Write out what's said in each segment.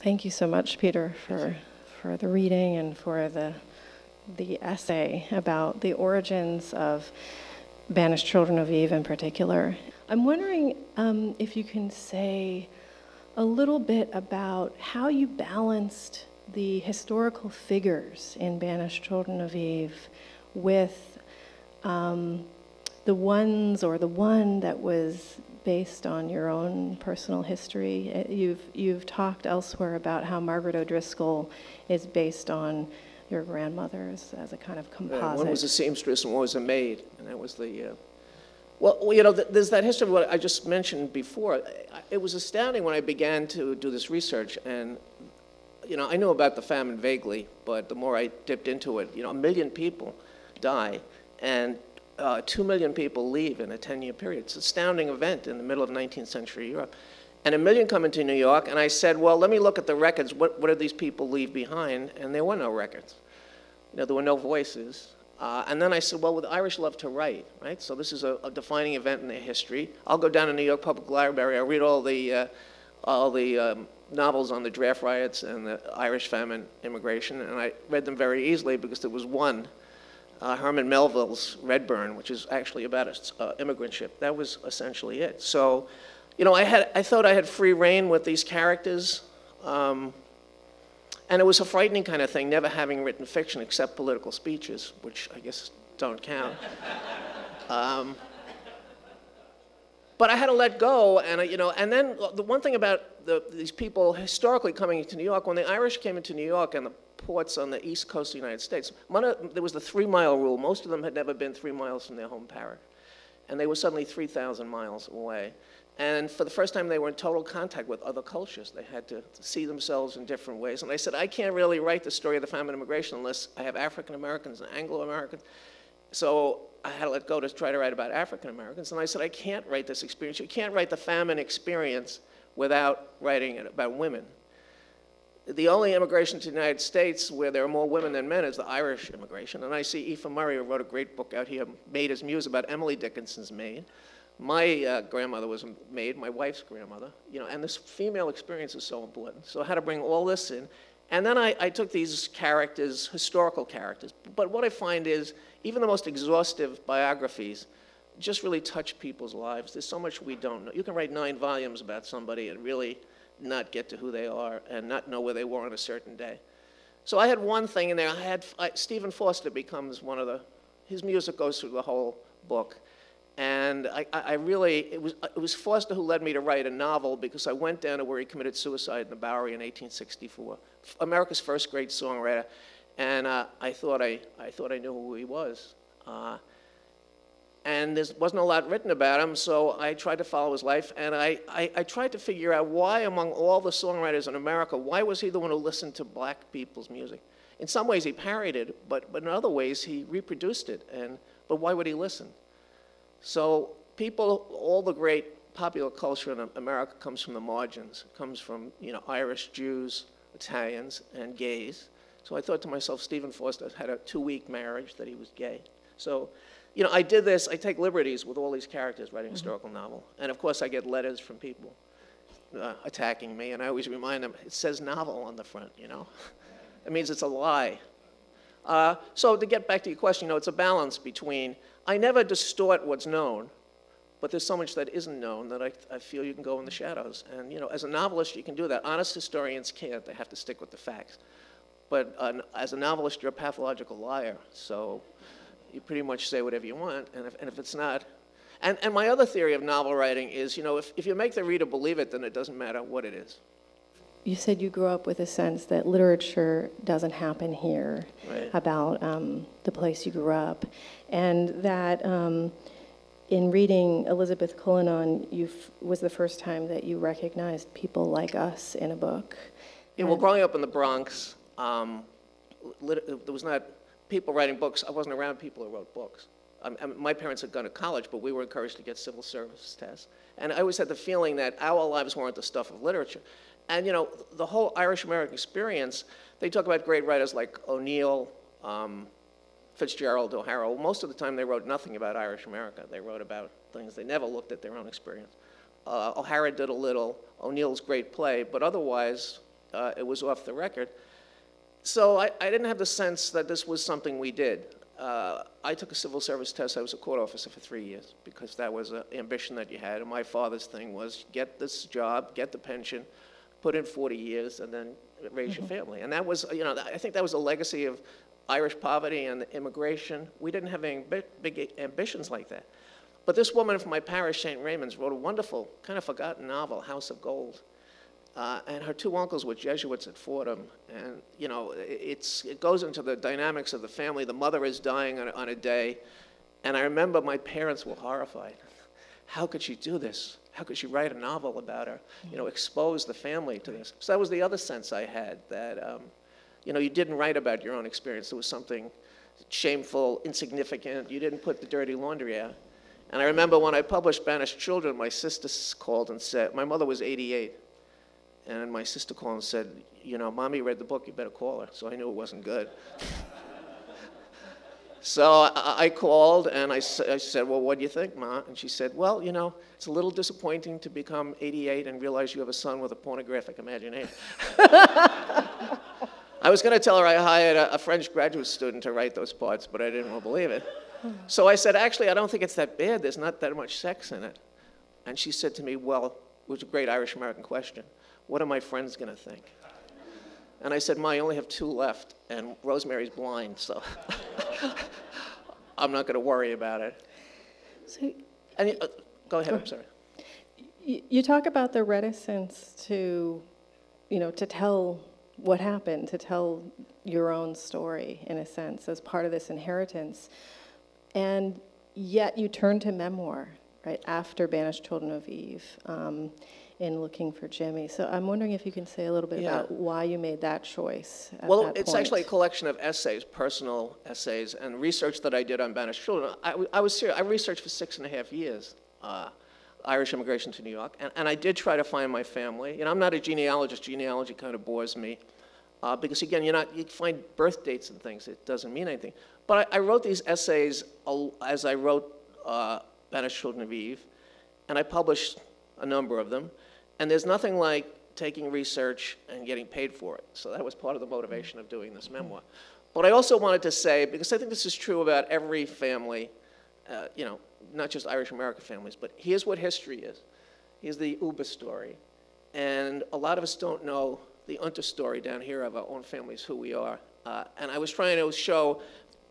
Thank you so much, Peter, for, for the reading and for the, the essay about the origins of banished children of Eve in particular. I'm wondering um, if you can say a little bit about how you balanced the historical figures in Banished Children of Eve with um, the ones or the one that was based on your own personal history. Uh, you've, you've talked elsewhere about how Margaret O'Driscoll is based on your grandmother's as a kind of composite. Uh, one was a seamstress and one was a maid, and that was the. Uh, well, you know, there's that history of what I just mentioned before. It was astounding when I began to do this research, and you know, I knew about the famine vaguely, but the more I dipped into it, you know, a million people die, and uh, 2 million people leave in a 10-year period. It's an astounding event in the middle of 19th century Europe. And a million come into New York, and I said, well, let me look at the records. What, what did these people leave behind? And there were no records. You know, there were no voices. Uh, and then I said, well, the Irish love to write, right? So this is a, a, defining event in their history. I'll go down to New York Public Library. I'll read all the, uh, all the um, novels on the draft riots and the Irish famine immigration, and I read them very easily because there was one uh, Herman Melville's Redburn, which is actually about a, uh, immigrant ship. That was essentially it. So, you know, I, had, I thought I had free reign with these characters. Um, and it was a frightening kind of thing, never having written fiction except political speeches, which I guess don't count. Um, but I had to let go, and you know, and then the one thing about the, these people historically coming into New York, when the Irish came into New York and the ports on the east coast of the United States. there was the three mile rule. Most of them had never been three miles from their home parish. And they were suddenly 3,000 miles away. And for the first time, they were in total contact with other cultures. They had to see themselves in different ways. And I said, I can't really write the story of the famine immigration unless I have African Americans and Anglo Americans. So I had to let go to try to write about African Americans. And I said, I can't write this experience. You can't write the famine experience without writing it about women the only immigration to the United States where there are more women than men is the Irish immigration. And I see Aoife Murray, who wrote a great book out here, Maid as Muse, about Emily Dickinson's maid. My uh, grandmother was a maid, my wife's grandmother, you know, and this female experience is so important. So had to bring all this in. And then I, I took these characters, historical characters. But what I find is, even the most exhaustive biographies just really touch people's lives. There's so much we don't know. You can write nine volumes about somebody and really not get to who they are and not know where they were on a certain day. So I had one thing in there. I had I, Stephen Foster becomes one of the, his music goes through the whole book. And I, I really, it was, it was Foster who led me to write a novel because I went down to where he committed suicide in the Bowery in 1864. America's first great songwriter. And uh, I, thought I, I thought I knew who he was. Uh, and there wasn't a lot written about him, so I tried to follow his life, and I, I, I, tried to figure out why, among all the songwriters in America, why was he the one who listened to black people's music? In some ways, he parodied it, but, but in other ways, he reproduced it, and, but why would he listen? So people, all the great popular culture in America comes from the margins. It comes from, you know, Irish, Jews, Italians, and gays. So I thought to myself, Stephen Foster had a two-week marriage that he was gay. So you know, I did this, I take liberties with all these characters writing a mm-hmm. historical novel. And of course, I get letters from people uh, attacking me, and I always remind them it says novel on the front, you know? it means it's a lie. Uh, so to get back to your question, you know, it's a balance between, I never distort what's known, but there's so much that isn't known that I, I feel you can go in the shadows. And, you know, as a novelist, you can do that. Honest historians can't. They have to stick with the facts. But uh, as a novelist, you're a pathological liar. So you pretty much say whatever you want, and if, and if it's not, and, and my other theory of novel writing is, you know, if, if you make the reader believe it, then it doesn't matter what it is. You said you grew up with a sense that literature doesn't happen here right. about um, the place you grew up, and that um, in reading Elizabeth Cullinan, you was the first time that you recognized people like us in a book. Yeah, well, growing up in the Bronx, um, there was not people writing books, I wasn't around people who wrote books. Um, my parents had gone to college, but we were encouraged to get civil service tests. And I always had the feeling that our lives weren't the stuff of literature. And you know, the whole Irish American experience, they talk about great writers like O'Neill, um, Fitzgerald, O'Hara. Most of the time they wrote nothing about Irish America. They wrote about things. They never looked at their own experience. Uh, O'Hara did a little, O'Neill's great play, but otherwise, uh, it was off the record. So I, I didn't have the sense that this was something we did. Uh, I took a civil service test. I was a court officer for three years because that was an ambition that you had. And my father's thing was get this job, get the pension, put in 40 years, and then raise your family. And that was, you know, I think that was a legacy of Irish poverty and immigration. We didn't have any big, big ambitions like that. But this woman from my parish, St. Raymond's, wrote a wonderful, kind of forgotten novel, House of Gold. Uh, and her two uncles were Jesuits at Fordham. And, you know, it's, it goes into the dynamics of the family. The mother is dying on on a day. And I remember my parents were horrified. How could she do this? How could she write a novel about her? You know, expose the family to this. So that was the other sense I had that, um, you know, you didn't write about your own experience. It was something shameful, insignificant. You didn't put the dirty laundry out. And I remember when I published Banished Children, my sister called and said, my mother was 88. And my sister called and said, you know, mommy read the book, you better call her. So I knew it wasn't good. So I, called and I, I said, well, what do you think, Ma? And she said, well, you know, it's a little disappointing to become 88 and realize you have a son with a pornographic imagination. I was going to tell her I hired a, a French graduate student to write those parts, but I didn't want to believe it. So I said, actually, I don't think it's that bad. There's not that much sex in it. And she said to me, well, it was a great Irish American question. What are my friends going to think? And I said, Ma, I only have two left, and Rosemary's blind, so I'm not going to worry about it. So, and, uh, go ahead, I'm sorry. You talk about the reticence to, you know, to tell what happened, to tell your own story, in a sense, as part of this inheritance. And yet you turn to memoir, right, after Banished Children of Eve, um, in looking for Jimmy. So I'm wondering if you can say a little bit yeah. about why you made that choice. well, that it's point. actually a collection of essays, personal essays, and research that I did on Banished Children. I, I was serious. I researched for six and a half years. Uh, Irish immigration to New York, and, and I did try to find my family. You know, I'm not a genealogist. Genealogy kind of bores me. Uh, because again, you're not, you find birth dates and things, it doesn't mean anything. But I, I wrote these essays as I wrote uh, Banished Children of Eve, and I published a number of them. And there's nothing like taking research and getting paid for it. So that was part of the motivation of doing this memoir. But I also wanted to say, because I think this is true about every family, uh, you know, not just Irish American families, but here's what history is. Here's the Uber story. And a lot of us don't know the understory down here of our own families, who we are. Uh, and I was trying to show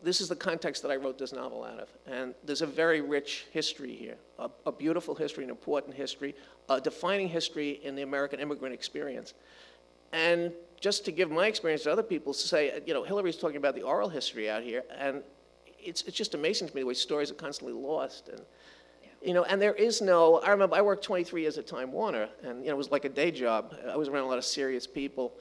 this is the context that I wrote this novel out of. And there's a very rich history here, a, a beautiful history, an important history, a defining history in the American immigrant experience. And just to give my experience to other people, to say, you know, Hillary's talking about the oral history out here, and it's, it's just amazing to me the way stories are constantly lost. And, you know, and there is no, I remember I worked 23 years at Time Warner, and, you know, it was like a day job. I was around a lot of serious people,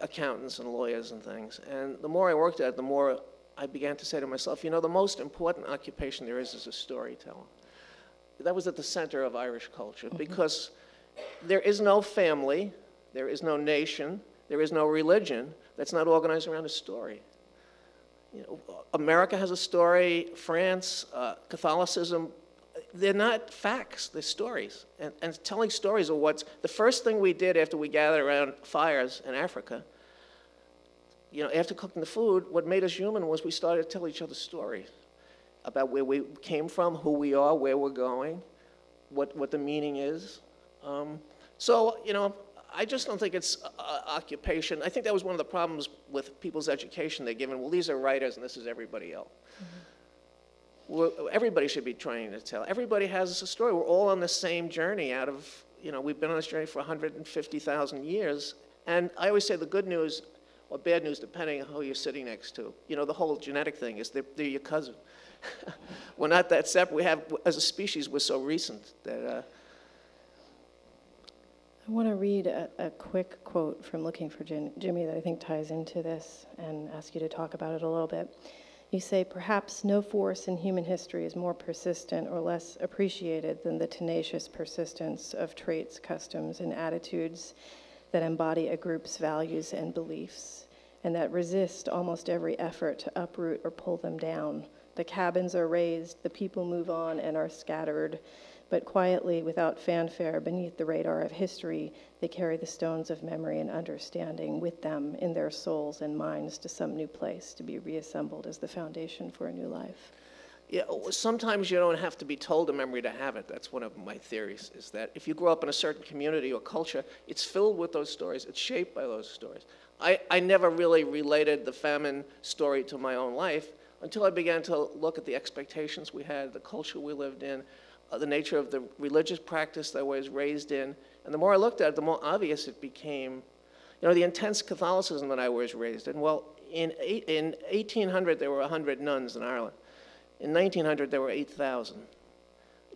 accountants and lawyers and things. And the more I worked at it, the more I began to say to myself, you know, the most important occupation there is is a storyteller. That was at the center of Irish culture mm -hmm. because there is no family, there is no nation, there is no religion that's not organized around a story. You know, America has a story, France, uh, Catholicism, they're not facts, they're stories. And, and telling stories are what's the first thing we did after we gathered around fires in Africa you know, after cooking the food, what made us human was we started to tell each other stories about where we came from, who we are, where we're going, what, what the meaning is. Um, so, you know, I just don't think it's uh, occupation. I think that was one of the problems with people's education. They're given, well, these are writers and this is everybody else. Mm-hmm. everybody should be trying to tell. Everybody has a story. We're all on the same journey out of, you know, we've been on this journey for 150,000 years. And I always say the good news or bad news depending on who you're sitting next to. You know, the whole genetic thing is they're, they're your cousin. we're not that separate. We have, as a species, we're so recent that. Uh, I want to read a, a, quick quote from Looking for Jim, Jimmy that I think ties into this and ask you to talk about it a little bit. You say, perhaps no force in human history is more persistent or less appreciated than the tenacious persistence of traits, customs, and attitudes that embody a group's values and beliefs, and that resist almost every effort to uproot or pull them down. The cabins are raised, the people move on and are scattered, but quietly, without fanfare, beneath the radar of history, they carry the stones of memory and understanding with them in their souls and minds to some new place to be reassembled as the foundation for a new life. Yeah, sometimes you don't have to be told a memory to have it. That's one of my theories, is that if you grow up in a certain community or culture, it's filled with those stories. It's shaped by those stories. I, I never really related the famine story to my own life until I began to look at the expectations we had, the culture we lived in, uh, the nature of the religious practice that I was raised in. And the more I looked at it, the more obvious it became, you know, the intense Catholicism that I was raised in. Well, in, eight, in 1800, there were 100 nuns in Ireland. In 1900, there were 8,000.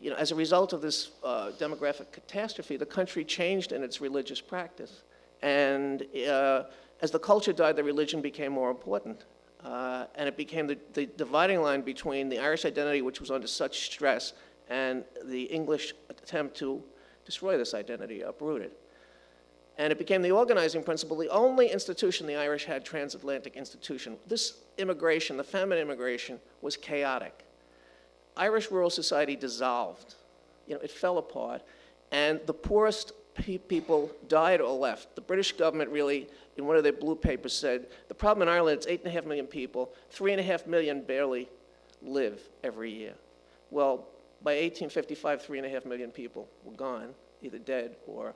You know, as a result of this uh, demographic catastrophe, the country changed in its religious practice. And uh, as the culture died, the religion became more important. Uh, and it became the, the dividing line between the Irish identity, which was under such stress, and the English attempt to destroy this identity, uproot it. And it became the organizing principle, the only institution the Irish had, transatlantic institution. This immigration, the famine immigration, was chaotic. Irish rural society dissolved. You know, it fell apart. And the poorest pe people died or left. The British government really, in one of their blue papers, said the problem in Ireland, it's eight and a half million people, three and a half million barely live every year. Well, by 1855, three and a half million people were gone, either dead or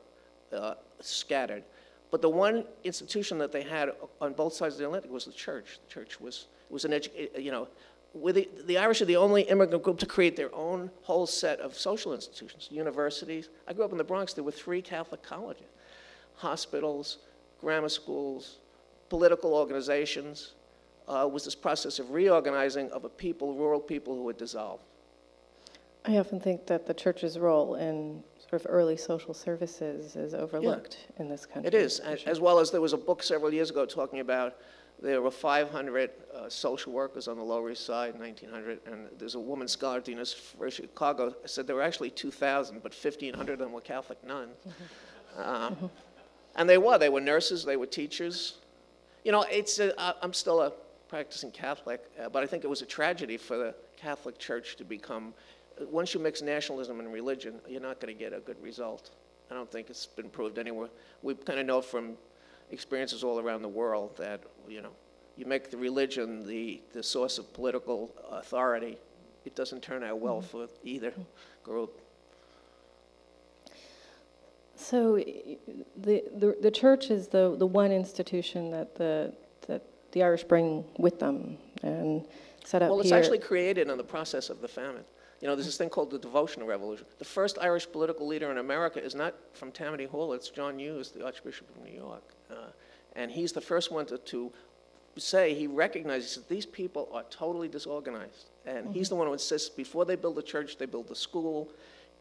uh, scattered. But the one institution that they had on both sides of the Atlantic was the church. The church was, was an edu- you know, with the, the Irish are the only immigrant group to create their own whole set of social institutions, universities. I grew up in the Bronx. There were three Catholic colleges, hospitals, grammar schools, political organizations. Uh, was this process of reorganizing of a people, rural people who had dissolved. I often think that the church's role in sort of early social services is overlooked yeah. in this country. It is, as, well as there was a book several years ago talking about there were 500 uh, social workers on the Lower East Side in 1900, and there's a woman scholar, Dina for Chicago, said there were actually 2,000, but 1,500 of them were Catholic nuns. Uh, mm-hmm. And they were. They were nurses. They were teachers. You know, it's a, I'm still a practicing Catholic, uh, but I think it was a tragedy for the Catholic Church to become once you mix nationalism and religion, you're not going to get a good result. I don't think it's been proved anywhere. We kind of know from experiences all around the world that, you know, you make the religion the, the source of political authority, it doesn't turn out well mm-hmm. for either group. So the, the, the church is the, the one institution that the, that the Irish bring with them and set up Well, it's here. actually created in the process of the famine. You know, there's this thing called the devotional revolution. The first Irish political leader in America is not from Tammany Hall, it's John Hughes, the Archbishop of New York. Uh, and he's the first one to, to say, he recognizes that these people are totally disorganized. And mm-hmm. he's the one who insists before they build a church, they build a school,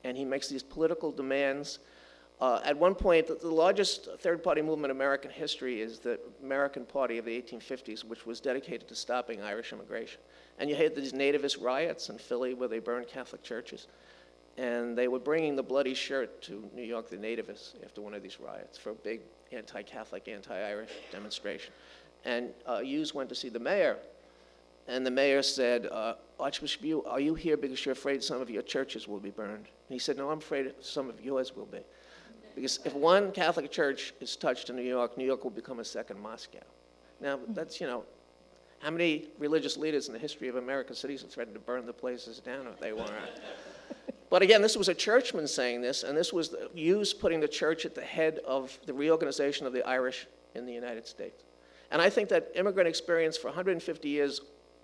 and he makes these political demands. Uh, at one point, the, the largest third party movement in American history is the American Party of the 1850s, which was dedicated to stopping Irish immigration. And you had these nativist riots in Philly where they burned Catholic churches. And they were bringing the bloody shirt to New York, the nativists, after one of these riots for a big anti Catholic, anti Irish demonstration. And uh, Hughes went to see the mayor. And the mayor said, uh, Archbishop Hughes, are you here because you're afraid some of your churches will be burned? And he said, No, I'm afraid some of yours will be. Because if one Catholic church is touched in New York, New York will become a second Moscow. Now, that's, you know, how many religious leaders in the history of American cities have threatened to burn the places down if they weren't? but again, this was a churchman saying this, and this was Hughes putting the church at the head of the reorganization of the Irish in the United States. And I think that immigrant experience for 150 years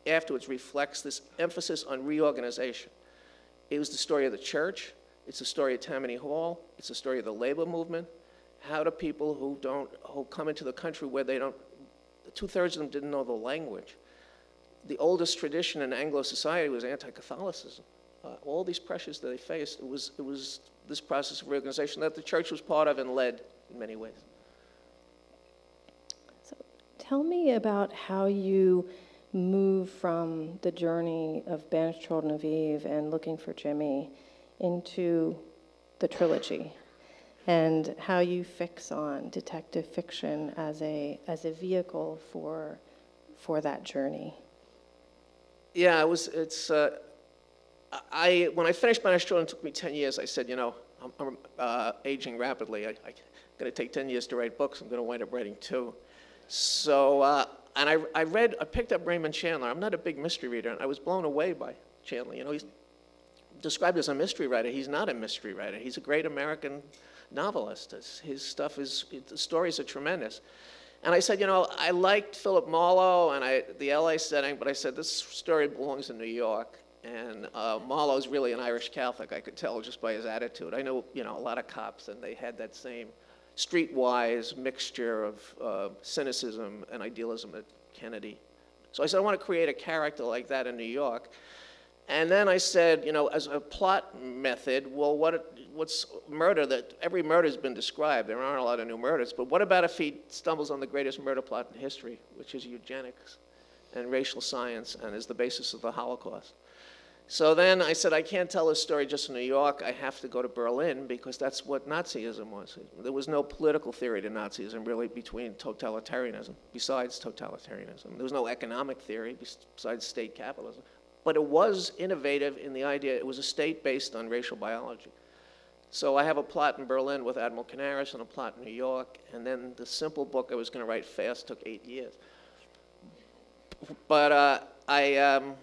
afterwards reflects this emphasis on reorganization. It was the story of the church, it's the story of Tammany Hall, it's the story of the labor movement. How do people who don't who come into the country where they don't two thirds of them didn't know the language. The oldest tradition in Anglo society was anti Catholicism. Uh, all these pressures that they faced, it was, it was this process of reorganization that the church was part of and led in many ways. So tell me about how you move from the journey of Banished Children of Eve and Looking for Jimmy into the trilogy and how you fix on detective fiction as a as a vehicle for for that journey. Yeah, it was. It's. Uh, I, when I finished Banished Children, it took me 10 years. I said, you know, I'm, I'm uh, aging rapidly. I, I got to take 10 years to write books. I'm going to wind up writing two. So, uh, and I, I read, I picked up Raymond Chandler. I'm not a big mystery reader, and I was blown away by Chandler. You know, he's described as a mystery writer. He's not a mystery writer. He's a great American novelist. His, stuff is, the stories are tremendous. And I said, you know, I liked Philip Marlowe and I, the LA setting, but I said, this story belongs in New York. And uh, Marlowe's really an Irish Catholic, I could tell just by his attitude. I know, you know, a lot of cops, and they had that same streetwise mixture of uh, cynicism and idealism at Kennedy. So I said, I want to create a character like that in New York. And then I said, you know, as a plot method, well, what, what's murder that every murder has been described? There aren't a lot of new murders, but what about if he stumbles on the greatest murder plot in history, which is eugenics and racial science and is the basis of the Holocaust? So then I said, I can't tell this story just in New York. I have to go to Berlin because that's what Nazism was. There was no political theory to Nazism really between totalitarianism, besides totalitarianism. There was no economic theory besides state capitalism. But it was innovative in the idea it was a state based on racial biology. So I have a plot in Berlin with Admiral Canaris and a plot in New York, and then the simple book I was going to write fast took eight years. But uh, I, um,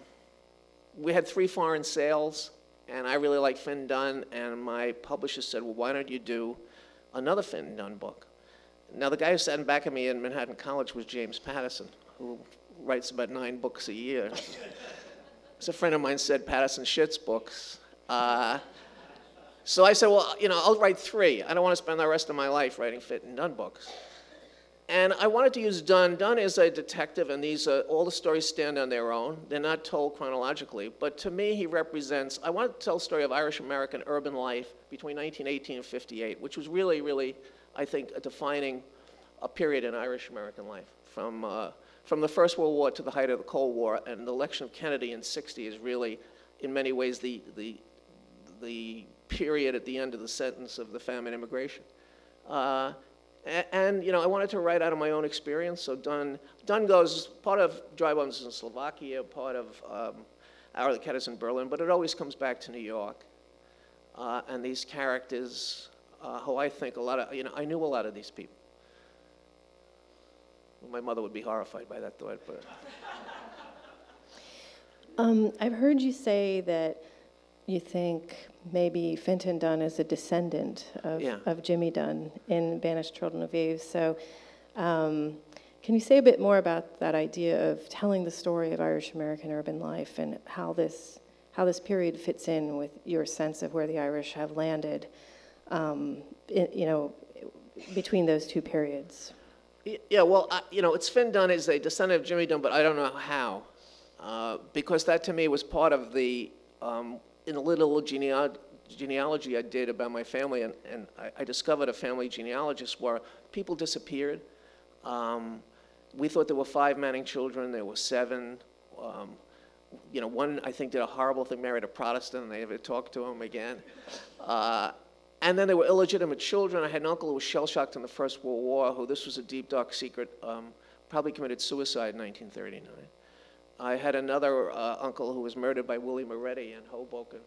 we had three foreign sales, and I really liked Finn Dunne, and my publisher said, well, why don't you do another Finn Dunne book? Now, the guy who sat in back of me in Manhattan College was James Patterson, who writes about nine books a year. As a friend of mine said, Patterson shits books. Uh, so I said, well, you know, I'll write three. I don't want to spend the rest of my life writing Fin Dunne books. And I wanted to use Dunne. Dunne is a detective, and these uh, all the stories stand on their own. They're not told chronologically, but to me, he represents. I wanted to tell a story of Irish American urban life between 1918 and 58, which was really, really, I think, a defining a period in Irish American life from uh, from the First World War to the height of the Cold War, and the election of Kennedy in 60 is really, in many ways, the, the, the period at the end of the sentence of the famine immigration. Uh, and, you know, I wanted to write out of my own experience, so Dunne, Dunne goes, part of Dry Bones in Slovakia, part of um, Hour the Cat is in Berlin, but it always comes back to New York. Uh, and these characters, uh, who I think a lot of, you know, I knew a lot of these people. My mother would be horrified by that thought, but. Um, I've heard you say that you think maybe Fintan Dunne is a descendant of, Yeah. of Jimmy Dunne in Banished Children of Eve. So, um, can you say a bit more about that idea of telling the story of Irish American urban life and how this how this period fits in with your sense of where the Irish have landed, um, in, you know, between those two periods? Yeah, well, I, you know, it's Fin Dunne is a descendant of Jimmy Dunne, but I don't know how, uh, because that to me was part of the um, in a little genealog genealogy I did about my family, and, and I, I, discovered a family genealogist where people disappeared. Um, we thought there were five Manning children. There were seven. Um, you know, one I think did a horrible thing, married a Protestant, and they never talked to him again. Uh, and then there were illegitimate children. I had an uncle who was shell shocked in the First World War, who this was a deep, dark secret, um, probably committed suicide in 1939. I had another uh, uncle who was murdered by Willie Moretti in Hoboken,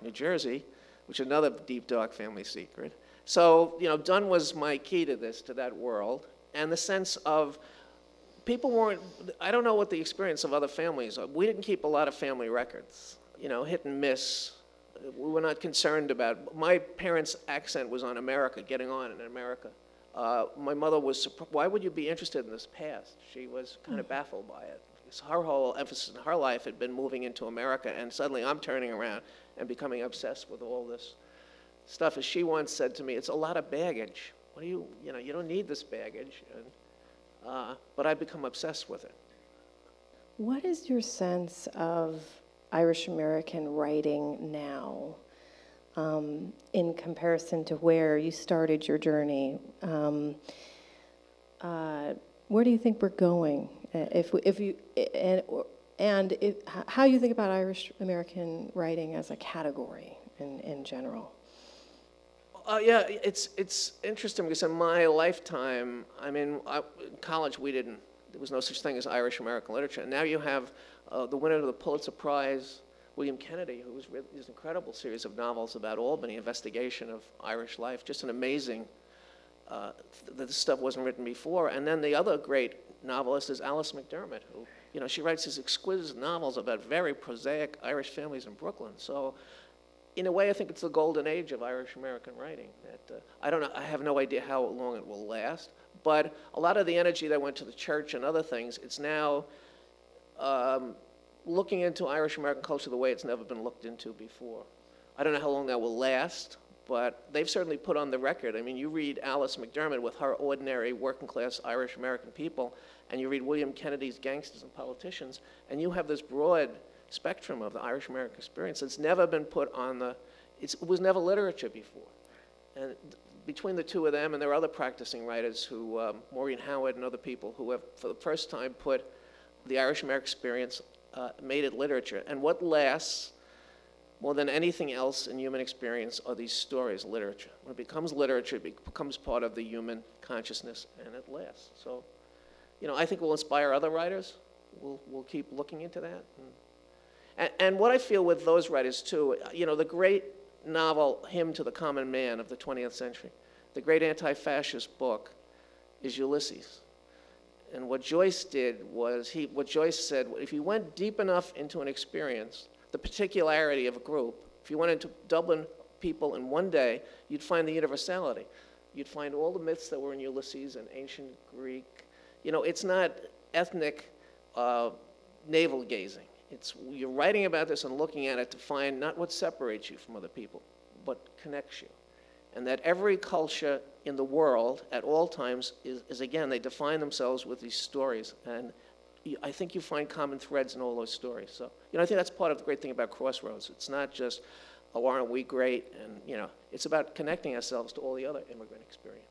New Jersey, which is another deep, dark family secret. So, you know, Dunne was my key to this, to that world, and the sense of people weren't, I don't know what the experience of other families. We didn't keep a lot of family records, you know, hit and miss we were not concerned about. My parents' accent was on America, getting on in America. Uh, my mother was, why would you be interested in this past? She was kind of baffled by it. Because her whole emphasis in her life had been moving into America, and suddenly I'm turning around and becoming obsessed with all this stuff. As she once said to me, it's a lot of baggage. What do you, you know, you don't need this baggage. And, uh, but I become obsessed with it. What is your sense of Irish American writing now um, in comparison to where you started your journey? Um, uh, where do you think we're going? Uh, if, if you, and, and if, how you think about Irish American writing as a category in, in general? Uh, yeah, it's, it's interesting because in my lifetime, I mean, I, in college we didn't, there was no such thing as Irish American literature. And now you have uh, the winner of the Pulitzer Prize William Kennedy, who has written this incredible series of novels about Albany, investigation of Irish life, just an amazing, uh, th- this stuff wasn't written before. And then the other great novelist is Alice McDermott, who, you know, she writes these exquisite novels about very prosaic Irish families in Brooklyn. So, in a way, I think it's the golden age of Irish American writing. That uh, I don't know, I have no idea how long it will last, but a lot of the energy that went to the church and other things, it's now um, looking into Irish American culture the way it's never been looked into before. I don't know how long that will last, but they've certainly put on the record. I mean, you read Alice McDermott with her ordinary working class Irish American people, and you read William Kennedy's Gangsters and Politicians, and you have this broad spectrum of the Irish American experience that's never been put on the, it was never literature before. And between the two of them, and there are other practicing writers who, um, Maureen Howard and other people, who have for the first time put the Irish American experience, uh, made it literature. And what lasts more than anything else in human experience are these stories, literature. When it becomes literature, it becomes part of the human consciousness, and it lasts. So, you know, I think we'll inspire other writers. We'll, we'll keep looking into that. And, and what I feel with those writers, too, you know, the great novel, Hymn to the Common Man of the 20th century, the great anti fascist book is Ulysses. And what Joyce did was, he, what Joyce said, if you went deep enough into an experience, the particularity of a group, if you went into Dublin people in one day, you'd find the universality. You'd find all the myths that were in Ulysses and ancient Greek. You know, it's not ethnic uh, navel gazing. It's, you're writing about this and looking at it to find not what separates you from other people, but connects you. And that every culture in the world at all times is, is again, they define themselves with these stories. And I think you find common threads in all those stories. So, you know, I think that's part of the great thing about Crossroads. It's not just, oh, aren't we great? And, you know, it's about connecting ourselves to all the other immigrant experience.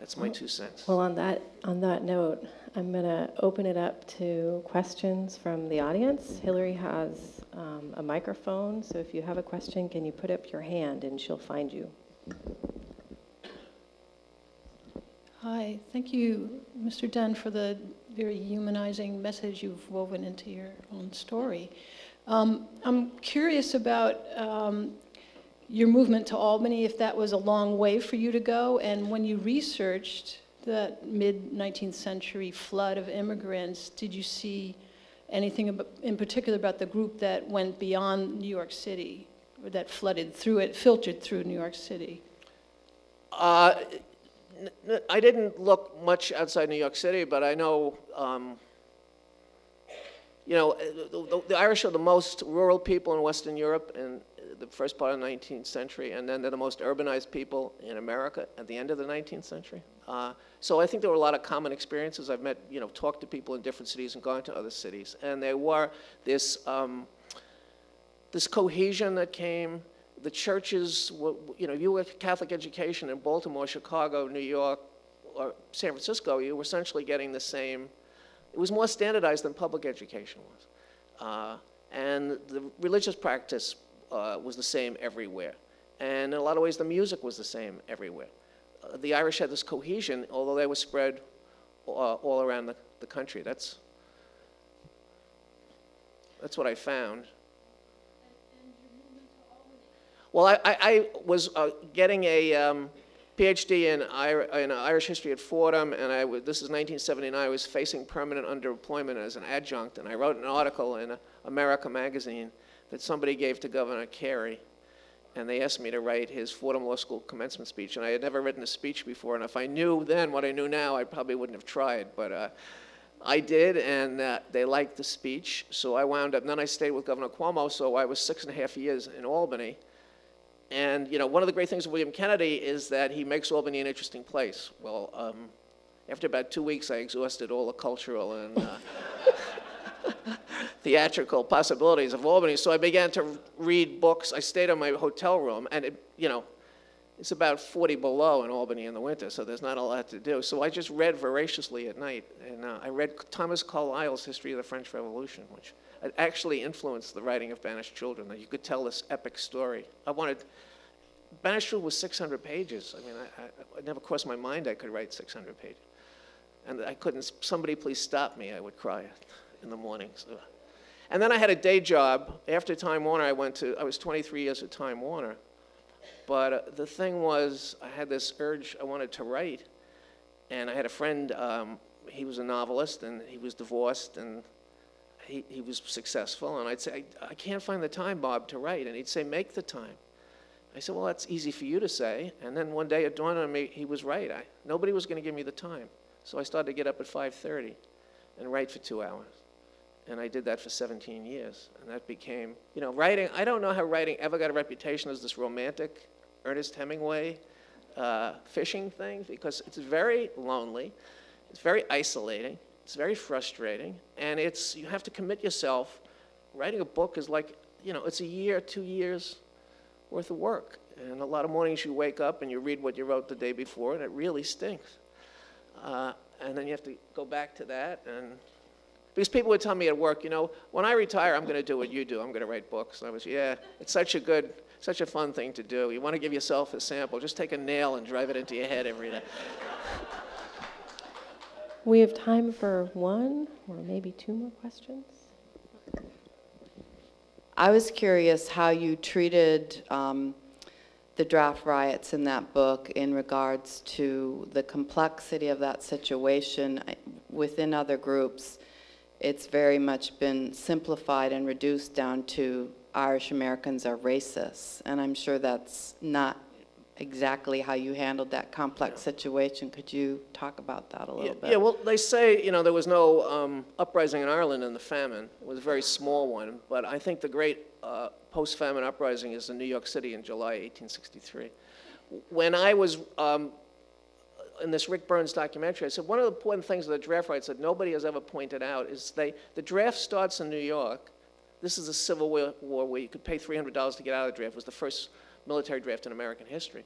That's my two cents. Well, on that, on that note, I'm going to open it up to questions from the audience. Hillary has um, a microphone, so if you have a question, can you put up your hand and she'll find you. Hi, thank you, Mr. Dunn, for the very humanizing message you've woven into your own story. Um, I'm curious about um, your movement to Albany, if that was a long way for you to go, and when you researched that mid 19th century flood of immigrants, did you see anything in particular about the group that went beyond New York City, or that flooded through it, filtered through New York City? Uh, I didn't look much outside New York City, but I know, um, you know, the, the, the, Irish are the most rural people in Western Europe, in the first part of the 19th century, and then they're the most urbanized people in America at the end of the 19th century. Uh, so I think there were a lot of common experiences. I've met, you know, talked to people in different cities and gone to other cities, and there were this um, this cohesion that came. The churches, were, you know, you were Catholic education in Baltimore, Chicago, New York, or San Francisco, you were essentially getting the same. It was more standardized than public education was. Uh, and the religious practice uh, was the same everywhere. And in a lot of ways, the music was the same everywhere. Uh, the Irish had this cohesion, although they were spread uh, all around the, the country. That's, that's what I found. Well, I, I, I was uh, getting a um, PhD in, in, Irish history at Fordham, and this is 1979. I was facing permanent underemployment as an adjunct, and I wrote an article in America magazine that somebody gave to Governor Carey. And they asked me to write his Fordham Law School commencement speech. And I had never written a speech before. And if I knew then what I knew now, I probably wouldn't have tried. But uh, I did, and uh, they liked the speech. So I wound up, and then I stayed with Governor Cuomo. So I was six and a half years in Albany. And, you know, one of the great things of William Kennedy is that he makes Albany an interesting place. Well, um, after about two weeks, I exhausted all the cultural and uh, theatrical possibilities of Albany. So I began to read books. I stayed in my hotel room, and it, you know, it's about 40 below in Albany in the winter, so there's not a lot to do. So I just read voraciously at night, and uh, I read Thomas Carlyle's History of the French Revolution, which actually influenced the writing of Banished Children. That you could tell this epic story. I wanted. Banished Children was 600 pages. I mean, I, I, it never crossed my mind I could write 600 pages, and I couldn't. Somebody please stop me! I would cry in the morning. So. And then I had a day job. After Time Warner, I went to, I was 23 years at Time Warner. But uh, the thing was, I had this urge, I wanted to write. And I had a friend, um, he was a novelist, and he was divorced, and he, he was successful. And I'd say, I, I can't find the time, Bob, to write. And he'd say, make the time. I said, well, that's easy for you to say. And then one day it dawned on me, he was right. I, nobody was going to give me the time. So I started to get up at 5.30 and write for two hours. And I did that for 17 years. And that became, you know, writing, I don't know how writing ever got a reputation as this romantic, Ernest Hemingway uh, fishing thing, because it's very lonely, it's very isolating, it's very frustrating, and it's, you have to commit yourself. Writing a book is like, you know, it's a year, two years worth of work. And a lot of mornings you wake up and you read what you wrote the day before, and it really stinks. Uh, and then you have to go back to that. And because people would tell me at work, you know, when I retire, I'm going to do what you do. I'm going to write books. And I was, yeah, it's such a good, such a fun thing to do. You want to give yourself a sample, just take a nail and drive it into your head every day. We have time for one or maybe two more questions. I was curious how you treated um, the draft riots in that book in regards to the complexity of that situation within other groups. It's very much been simplified and reduced down to Irish Americans are racists, and I'm sure that's not exactly how you handled that complex situation. Could you talk about that a Yeah, little bit? yeah, well, they say, you know, there was no um, uprising in Ireland in the famine. It was a very small one, but I think the great uh, post-famine uprising is in New York City in July 1863. When I was um, in this Rick Burns documentary, I said one of the important things of the draft riots that nobody has ever pointed out is they, the draft starts in New York. This is a Civil War where you could pay $300 to get out of the draft. It was the first military draft in American history.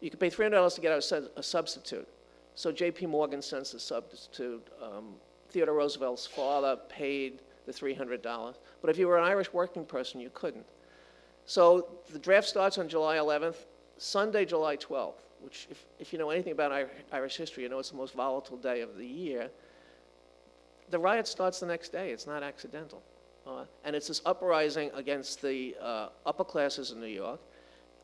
You could pay $300 to get out a a substitute. So J.P. Morgan sends a substitute. Um, Theodore Roosevelt's father paid the $300. But if you were an Irish working person, you couldn't. So the draft starts on July 11th, Sunday, July 12th, which, if, if you know anything about Irish history, you know it's the most volatile day of the year. The riot starts the next day. It's not accidental. Uh, and it's this uprising against the uh, upper classes in New York.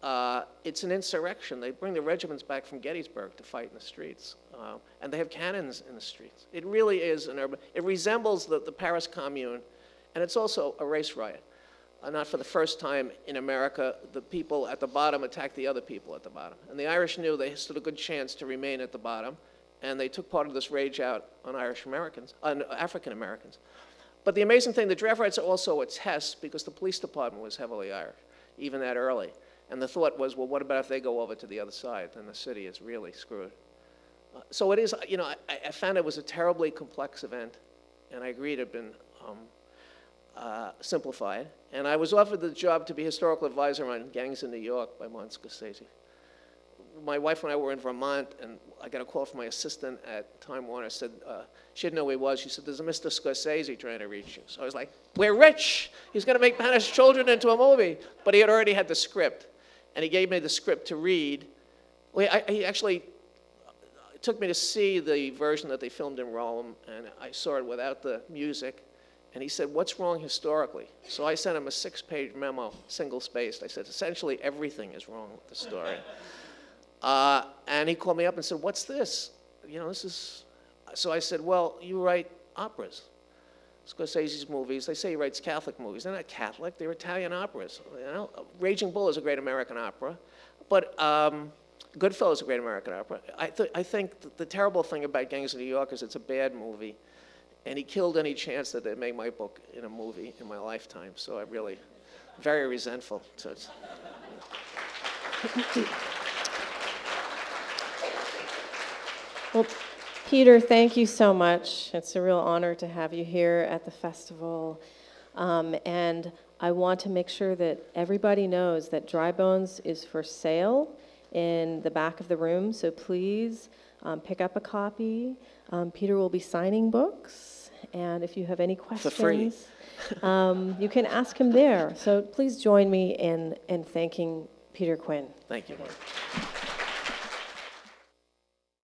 Uh, it's an insurrection. They bring the regiments back from Gettysburg to fight in the streets. Uh, and they have cannons in the streets. It really is an urban, it resembles the, the Paris Commune, and it's also a race riot. Uh, not for the first time in America, the people at the bottom attacked the other people at the bottom. And the Irish knew they stood a good chance to remain at the bottom, and they took part of this rage out on Irish Americans, on African Americans. But the amazing thing, the draft riots are also a test because the police department was heavily Irish, even that early. And the thought was, well, what about if they go over to the other side? Then the city is really screwed. Uh, so it is, you know, I, I found it was a terribly complex event, and I agree it had been um, uh, simplified. And I was offered the job to be historical advisor on gangs in New York by Martin Scorsese. My wife and I were in Vermont, and I got a call from my assistant at Time Warner. Said uh, she didn't know who he was. She said, "There's a Mr. Scorsese trying to reach you." So I was like, "We're rich. He's going to make Banished Children into a movie." But he had already had the script, and he gave me the script to read. I, he actually took me to see the version that they filmed in Rome, and I saw it without the music. And he said, What's wrong historically? So I sent him a six page memo, single spaced. I said, Essentially, everything is wrong with the story. Uh, and he called me up and said, What's this? You know, this is. So I said, Well, you write operas. Scorsese's movies, they say he writes Catholic movies. They're not Catholic, they're Italian operas. You know, Raging Bull is a great American opera, but um, Goodfellas is a great American opera. I, th- I think th- the terrible thing about Gangs of New York is it's a bad movie, and he killed any chance that they'd make my book in a movie in my lifetime. So I'm really very resentful. To, Well, Peter, thank you so much. It's a real honor to have you here at the festival. Um, and I want to make sure that everybody knows that Dry Bones is for sale in the back of the room. So please um, pick up a copy. Um, Peter will be signing books. And if you have any questions, um, you can ask him there. So please join me in, in thanking Peter Quinn. thank you.